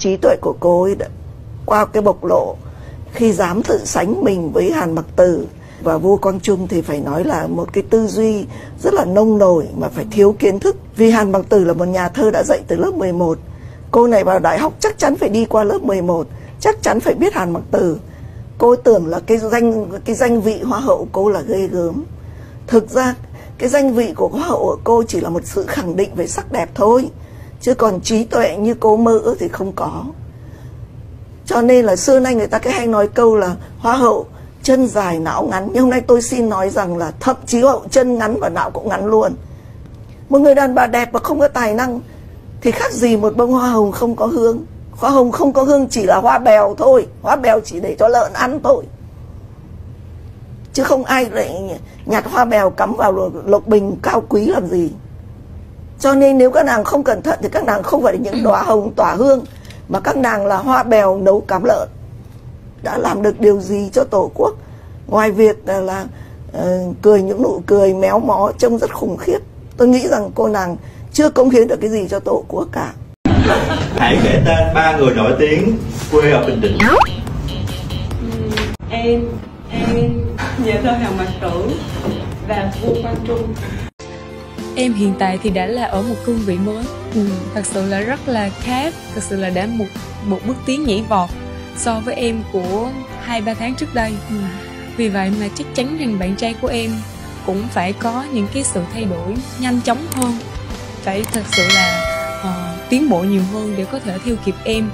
trí tuệ của cô ấy đã, qua cái bộc lộ khi dám tự sánh mình với Hàn Mặc Tử và vua Quang Trung thì phải nói là một cái tư duy rất là nông nổi mà phải thiếu kiến thức. Vì Hàn Mặc Tử là một nhà thơ đã dạy từ lớp 11. Cô này vào đại học chắc chắn phải đi qua lớp 11, chắc chắn phải biết Hàn Mặc Tử. Cô tưởng là cái danh cái danh vị hoa hậu cô là ghê gớm. Thực ra cái danh vị của hoa hậu của cô chỉ là một sự khẳng định về sắc đẹp thôi. Chứ còn trí tuệ như cô mơ thì không có. Cho nên là xưa nay người ta cái hay nói câu là hoa hậu, chân dài não ngắn. Nhưng hôm nay tôi xin nói rằng là thậm chí hậu chân ngắn và não cũng ngắn luôn. Một người đàn bà đẹp và không có tài năng thì khác gì một bông hoa hồng không có hương. Hoa hồng không có hương chỉ là hoa bèo thôi. Hoa bèo chỉ để cho lợn ăn thôi. Chứ không ai lại nhặt hoa bèo cắm vào lộc bình cao quý làm gì cho nên nếu các nàng không cẩn thận thì các nàng không phải là những đóa hồng tỏa hương mà các nàng là hoa bèo nấu cám lợn. Đã làm được điều gì cho tổ quốc? Ngoài việc là, là uh, cười những nụ cười méo mó trông rất khủng khiếp. Tôi nghĩ rằng cô nàng chưa cống hiến được cái gì cho tổ quốc cả. Hãy kể tên ba người nổi tiếng quê ở bình định. Em em nhà thơ hàn mặc tử và vua quang trung em hiện tại thì đã là ở một cương vị mới ừ. thật sự là rất là khác thật sự là đã một một bước tiến nhảy vọt so với em của hai ba tháng trước đây ừ. vì vậy mà chắc chắn rằng bạn trai của em cũng phải có những cái sự thay đổi nhanh chóng hơn phải thật sự là uh, tiến bộ nhiều hơn để có thể theo kịp em